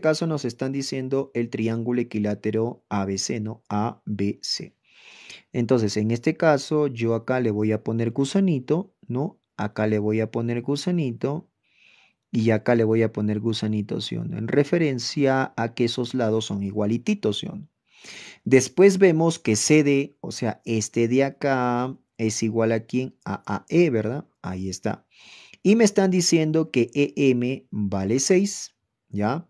caso nos están diciendo el triángulo equilátero ABC, ¿no? ABC. Entonces, en este caso, yo acá le voy a poner gusanito, ¿no? Acá le voy a poner gusanito y acá le voy a poner gusanito, ¿sí En referencia a que esos lados son igualititos, ¿sí Después vemos que CD, o sea, este de acá es igual a quién? A AE, ¿verdad? Ahí está. Y me están diciendo que EM vale 6, ¿ya?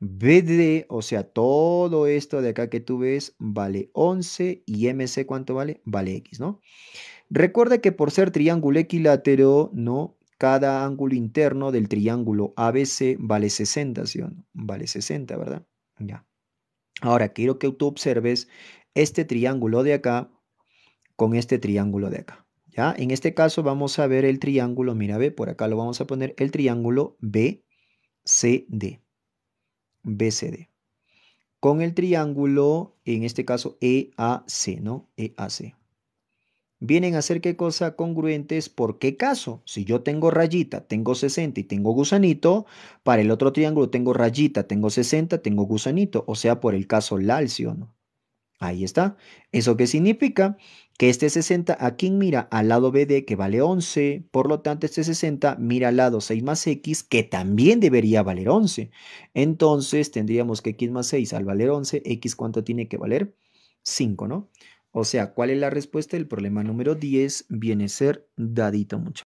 BD, o sea, todo esto de acá que tú ves vale 11 y MC, ¿cuánto vale? Vale X, ¿no? Recuerda que por ser triángulo equilátero, ¿no? Cada ángulo interno del triángulo ABC vale 60, ¿sí o no? Vale 60, ¿verdad? Ya. Ahora, quiero que tú observes este triángulo de acá con este triángulo de acá. ¿Ya? En este caso vamos a ver el triángulo, mira, ve, por acá lo vamos a poner el triángulo BCD. BCD. Con el triángulo, en este caso EAC, ¿no? EAC. Vienen a ser qué cosa congruentes, ¿por qué caso? Si yo tengo rayita, tengo 60 y tengo gusanito, para el otro triángulo tengo rayita, tengo 60, tengo gusanito, o sea, por el caso Lalcio, ¿no? Ahí está. ¿Eso qué significa? Que este 60 aquí mira al lado BD que vale 11, por lo tanto este 60 mira al lado 6 más X que también debería valer 11. Entonces tendríamos que X más 6 al valer 11, X cuánto tiene que valer? 5, ¿no? O sea, ¿cuál es la respuesta? El problema número 10 viene a ser dadito mucho.